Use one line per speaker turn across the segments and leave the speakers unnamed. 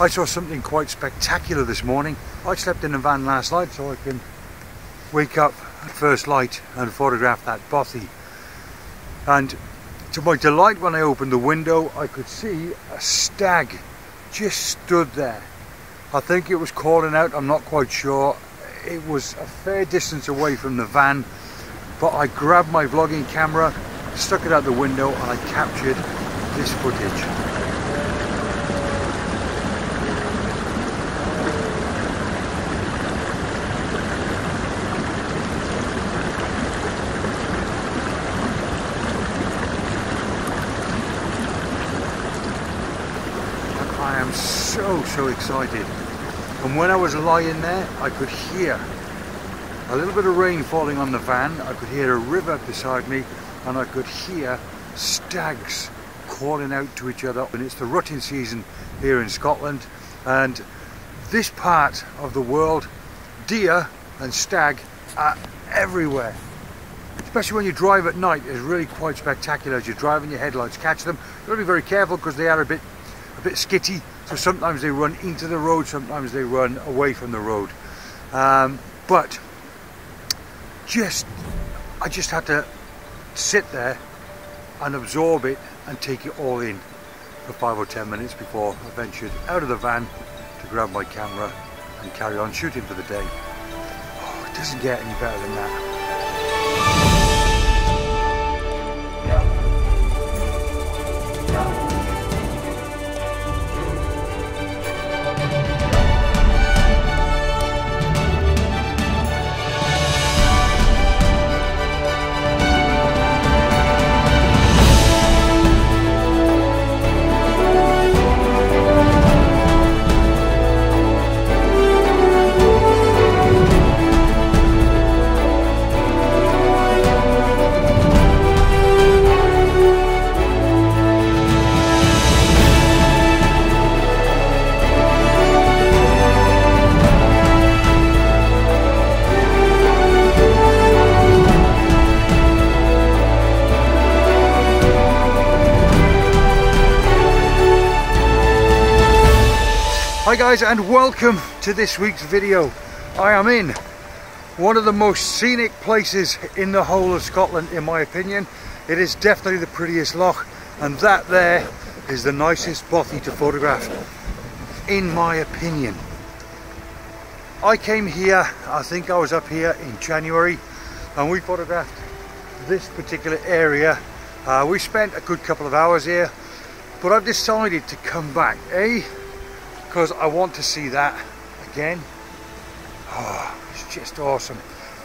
I saw something quite spectacular this morning. I slept in a van last night so I can wake up at first light and photograph that bothy. And to my delight when I opened the window I could see a stag just stood there. I think it was calling out, I'm not quite sure. It was a fair distance away from the van but I grabbed my vlogging camera, stuck it out the window and I captured this footage. So, so excited. And when I was lying there, I could hear a little bit of rain falling on the van. I could hear a river beside me and I could hear stags calling out to each other. And it's the rutting season here in Scotland. And this part of the world, deer and stag are everywhere. Especially when you drive at night, it's really quite spectacular as you're driving your headlights catch them. You've got to be very careful because they are a bit a bit skitty so sometimes they run into the road, sometimes they run away from the road. Um, but just, I just had to sit there and absorb it and take it all in for five or ten minutes before I ventured out of the van to grab my camera and carry on shooting for the day. Oh, it doesn't get any better than that. Hi guys and welcome to this week's video. I am in one of the most scenic places in the whole of Scotland in my opinion. It is definitely the prettiest loch and that there is the nicest bothy to photograph in my opinion. I came here, I think I was up here in January and we photographed this particular area. Uh, we spent a good couple of hours here but I've decided to come back. A, because I want to see that again. Oh, it's just awesome.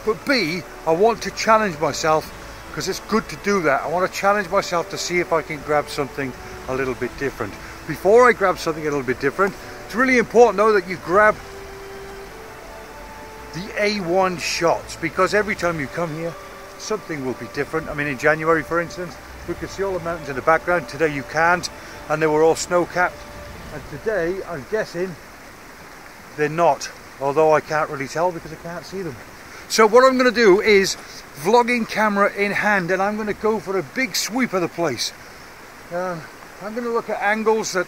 But B, I want to challenge myself because it's good to do that. I want to challenge myself to see if I can grab something a little bit different. Before I grab something a little bit different, it's really important though that you grab the A1 shots because every time you come here, something will be different. I mean, in January, for instance, we could see all the mountains in the background. Today you can't, and they were all snow-capped. And today, I'm guessing they're not, although I can't really tell because I can't see them. So what I'm going to do is vlogging camera in hand and I'm going to go for a big sweep of the place. Um, I'm going to look at angles that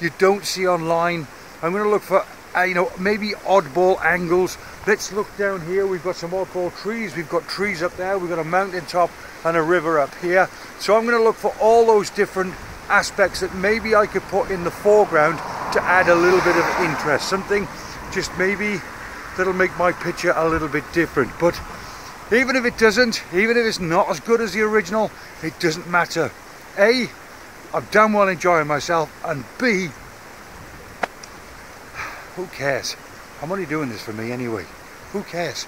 you don't see online. I'm going to look for, uh, you know, maybe oddball angles. Let's look down here. We've got some oddball trees. We've got trees up there. We've got a mountain top and a river up here. So I'm going to look for all those different aspects that maybe I could put in the foreground to add a little bit of interest. Something just maybe that'll make my picture a little bit different. But even if it doesn't, even if it's not as good as the original, it doesn't matter. A, I'm damn well enjoying myself, and B, who cares? I'm only doing this for me anyway. Who cares?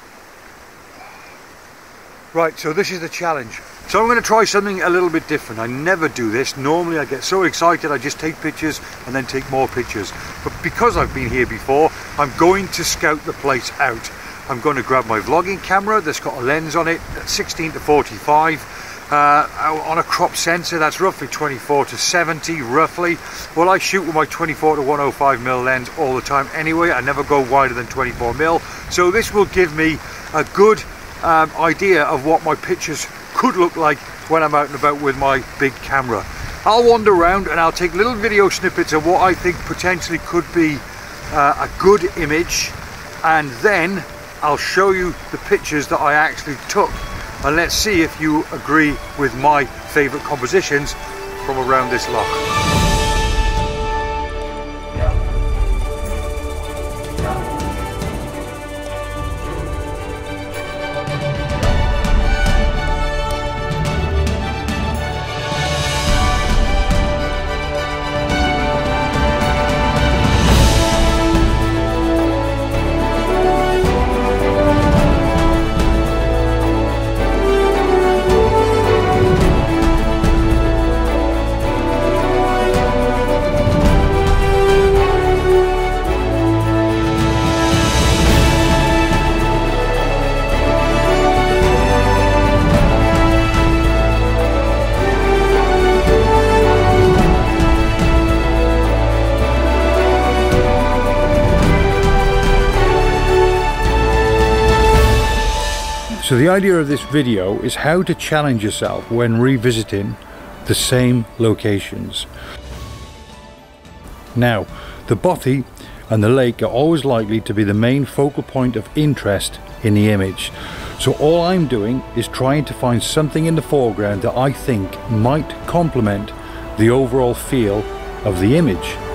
Right, so this is the challenge. So I'm going to try something a little bit different. I never do this. Normally I get so excited I just take pictures and then take more pictures. But because I've been here before, I'm going to scout the place out. I'm going to grab my vlogging camera that's got a lens on it, 16 to 45. Uh, on a crop sensor that's roughly 24 to 70 roughly well I shoot with my 24 to 105 mil lens all the time anyway I never go wider than 24 mil so this will give me a good um, idea of what my pictures could look like when I'm out and about with my big camera. I'll wander around and I'll take little video snippets of what I think potentially could be uh, a good image and then I'll show you the pictures that I actually took and let's see if you agree with my favourite compositions from around this loch. The idea of this video is how to challenge yourself when revisiting the same locations. Now, the bothy and the lake are always likely to be the main focal point of interest in the image. So all I'm doing is trying to find something in the foreground that I think might complement the overall feel of the image.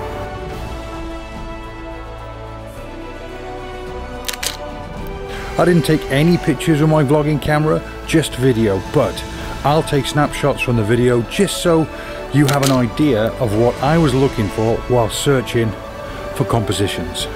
I didn't take any pictures with my vlogging camera, just video, but I'll take snapshots from the video just so you have an idea of what I was looking for while searching for compositions.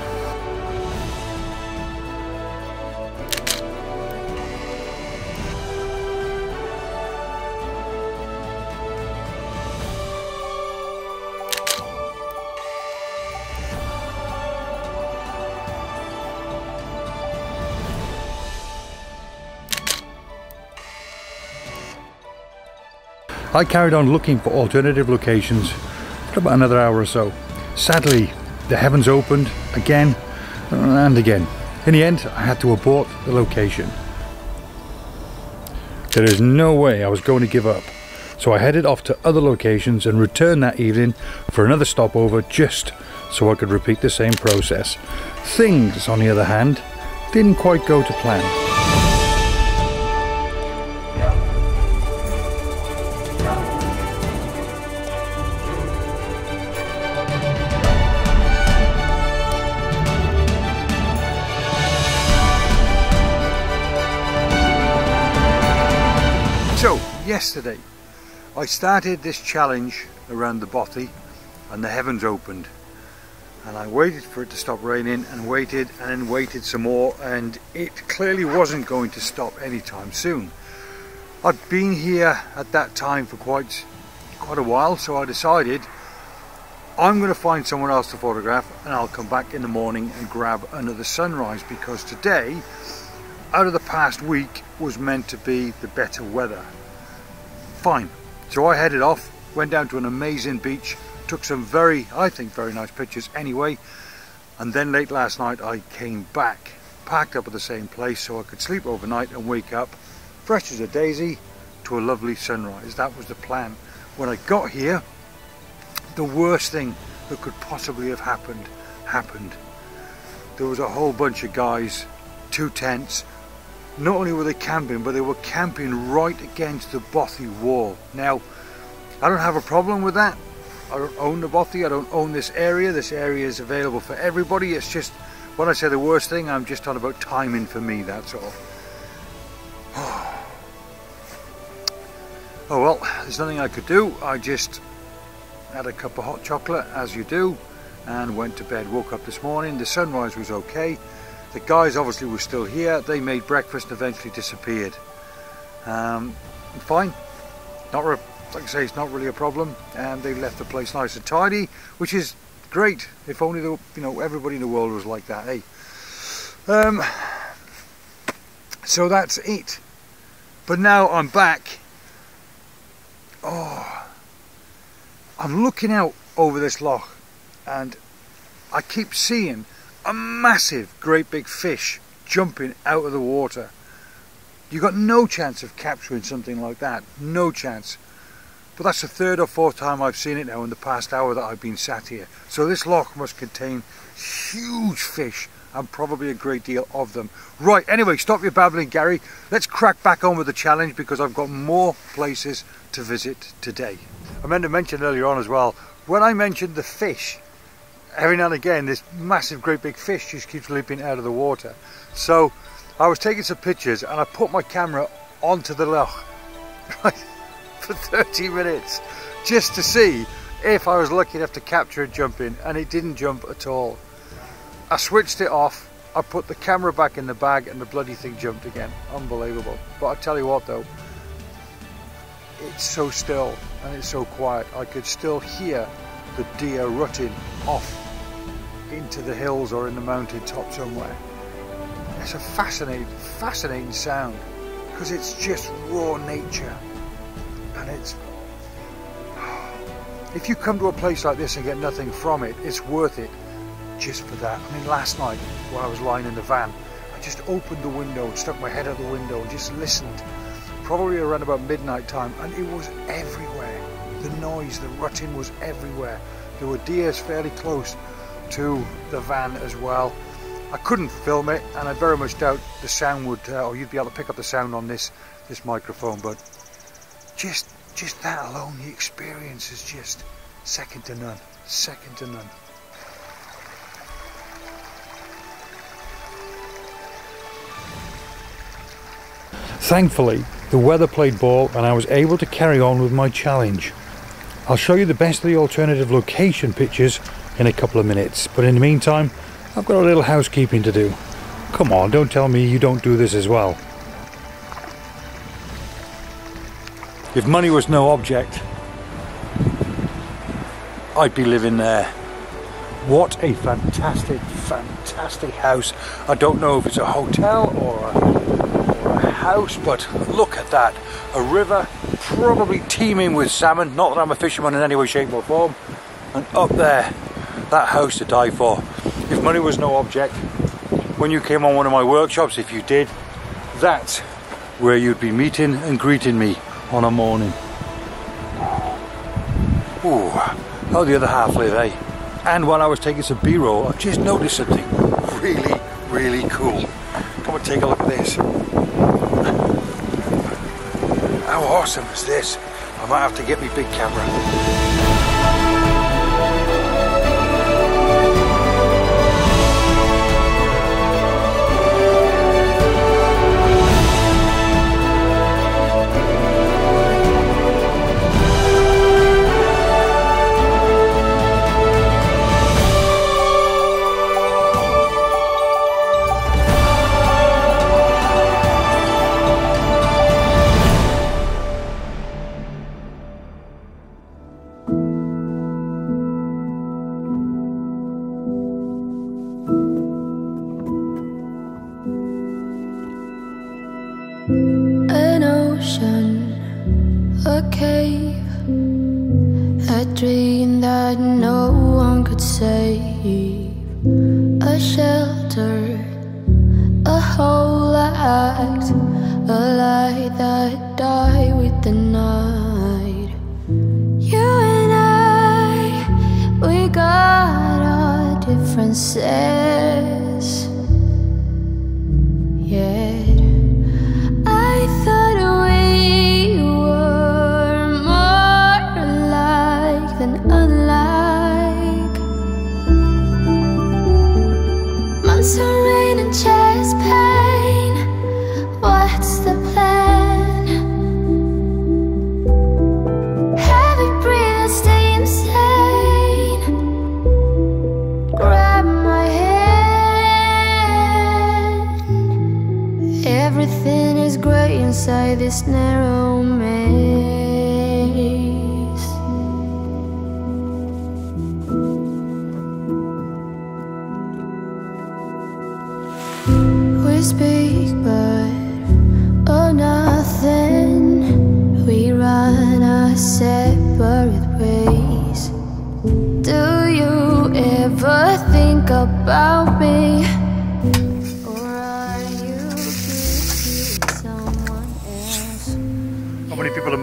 I carried on looking for alternative locations for about another hour or so. Sadly, the heavens opened again and again. In the end, I had to abort the location. There is no way I was going to give up. So I headed off to other locations and returned that evening for another stopover just so I could repeat the same process. Things, on the other hand, didn't quite go to plan. Yesterday I started this challenge around the bothy and the heavens opened and I waited for it to stop raining and waited and then waited some more and it clearly wasn't going to stop anytime soon. I'd been here at that time for quite quite a while so I decided I'm going to find someone else to photograph and I'll come back in the morning and grab another sunrise because today out of the past week was meant to be the better weather fine. So I headed off, went down to an amazing beach, took some very, I think, very nice pictures anyway. And then late last night I came back, parked up at the same place so I could sleep overnight and wake up fresh as a daisy to a lovely sunrise. That was the plan. When I got here, the worst thing that could possibly have happened, happened. There was a whole bunch of guys, two tents, not only were they camping, but they were camping right against the Bothy wall. Now, I don't have a problem with that. I don't own the Bothy, I don't own this area. This area is available for everybody. It's just, when I say the worst thing, I'm just on about timing for me, that's all. Oh well, there's nothing I could do. I just had a cup of hot chocolate, as you do, and went to bed. Woke up this morning, the sunrise was okay. The guys obviously were still here. They made breakfast and eventually disappeared. Um, fine. Not like I say, it's not really a problem. And they left the place nice and tidy, which is great. If only the, you know everybody in the world was like that, hey. Um, so that's it. But now I'm back. Oh, I'm looking out over this loch, and I keep seeing a massive, great big fish jumping out of the water. You've got no chance of capturing something like that. No chance. but that's the third or fourth time I've seen it now in the past hour that I've been sat here. So this loch must contain huge fish and probably a great deal of them. Right, anyway, stop your babbling, Gary. Let's crack back on with the challenge because I've got more places to visit today. I meant to mention earlier on as well, when I mentioned the fish, every now and again this massive great big fish just keeps leaping out of the water. So I was taking some pictures and I put my camera onto the loch for 30 minutes just to see if I was lucky enough to capture it jumping and it didn't jump at all. I switched it off, I put the camera back in the bag and the bloody thing jumped again. Unbelievable. But I tell you what though, it's so still and it's so quiet. I could still hear the deer rutting off into the hills or in the mountain top somewhere. It's a fascinating, fascinating sound because it's just raw nature. And it's if you come to a place like this and get nothing from it it's worth it just for that. I mean last night while I was lying in the van I just opened the window and stuck my head out the window and just listened probably around about midnight time and it was everywhere. The noise the rutting was everywhere. There were deers fairly close to the van as well I couldn't film it and I very much doubt the sound would uh, or you'd be able to pick up the sound on this this microphone but just just that alone the experience is just second to none second to none Thankfully, the weather played ball and I was able to carry on with my challenge. I'll show you the best of the alternative location pictures in a couple of minutes, but in the meantime, I've got a little housekeeping to do. Come on, don't tell me you don't do this as well. If money was no object, I'd be living there. What a fantastic, fantastic house. I don't know if it's a hotel or a, or a house, but look at that. A river probably teeming with salmon. Not that I'm a fisherman in any way, shape or form. And up there, that house to die for. If money was no object, when you came on one of my workshops, if you did, that's where you'd be meeting and greeting me on a morning. Ooh, how the other half live, eh? And while I was taking some B-roll, I just noticed something really, really cool. Come and take a look at this. How awesome is this? I might have to get me big camera.
a cave. A dream that no one could save. A shelter A whole act. A light that died with the night. You and I We got our differences this narrow maze. We speak, but oh, nothing. We run our separate ways. Do you ever think about me?
But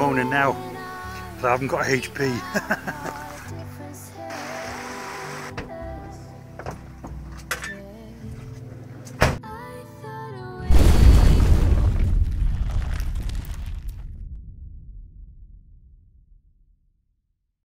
I haven't got HP.